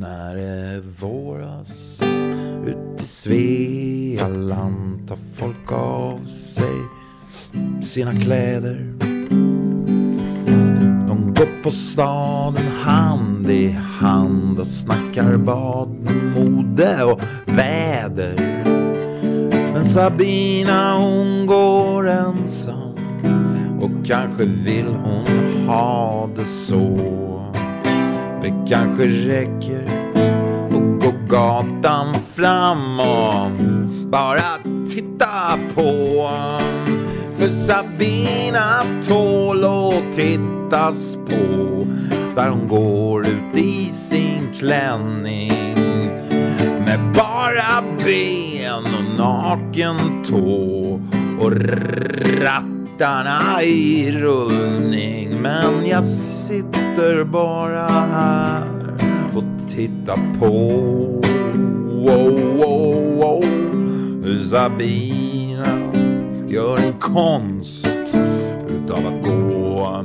När det våras ut i Svealand tar folk av sig sina kläder. De går på staden hand i hand och snackar bad, mode och väder. Men Sabina hon går ensam och kanske vill hon ha det så. Kanske räcker att gå gatan fram och bara titta på. För Sabina tål att tittas på där hon går ut i sin klänning med bara ben och naken tå och rattarna i rullning. Jag sitter bara här och tittar på. Oh, oh, oh. Sabina gör en konst utav att gå